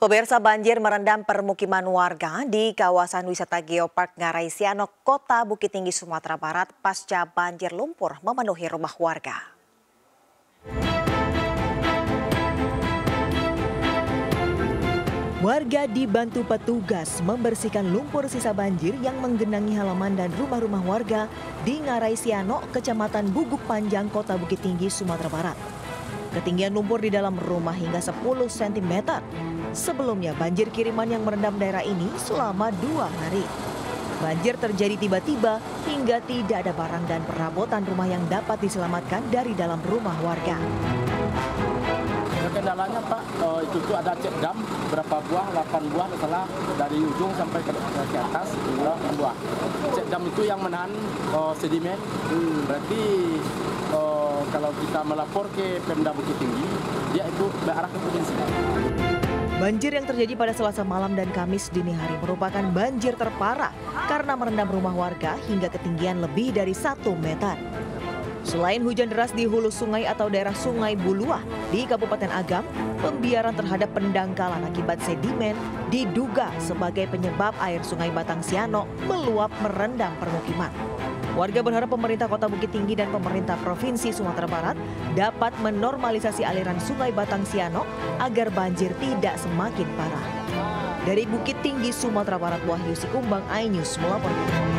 Pemirsa banjir merendam permukiman warga di kawasan wisata Geopark Ngarai Sianok, Kota Bukit Tinggi, Sumatera Barat pasca banjir lumpur memenuhi rumah warga. Warga dibantu petugas membersihkan lumpur sisa banjir yang menggenangi halaman dan rumah-rumah warga di Ngarai Sianok, Kecamatan Buguk Panjang, Kota Bukit Tinggi, Sumatera Barat. Ketinggian lumpur di dalam rumah hingga 10 cm. Sebelumnya banjir kiriman yang merendam daerah ini selama dua hari. Banjir terjadi tiba-tiba hingga tidak ada barang dan perabotan rumah yang dapat diselamatkan dari dalam rumah warga. Kendalanya Pak, uh, itu tuh ada cek dam berapa buah, 8 buah salah dari ujung sampai ke, ke atas 8 buah. Cek dam itu yang menahan uh, sedimen. Hmm, berarti uh, kalau kita melapor ke Pemda Bukit Tinggi, dia itu berarah ke provinsi. Banjir yang terjadi pada Selasa malam dan Kamis dini hari merupakan banjir terparah karena merendam rumah warga hingga ketinggian lebih dari satu meter. Selain hujan deras di hulu sungai atau daerah sungai Buluah di Kabupaten Agam, pembiaran terhadap pendangkalan akibat sedimen diduga sebagai penyebab air sungai Batang Siano meluap merendam permukiman. Warga berharap pemerintah Kota Bukit Tinggi dan pemerintah Provinsi Sumatera Barat dapat menormalisasi aliran sungai Batang Siano agar banjir tidak semakin parah. Dari Bukit Tinggi, Sumatera Barat, Wahyu Sikumbang, iNews melaporkan.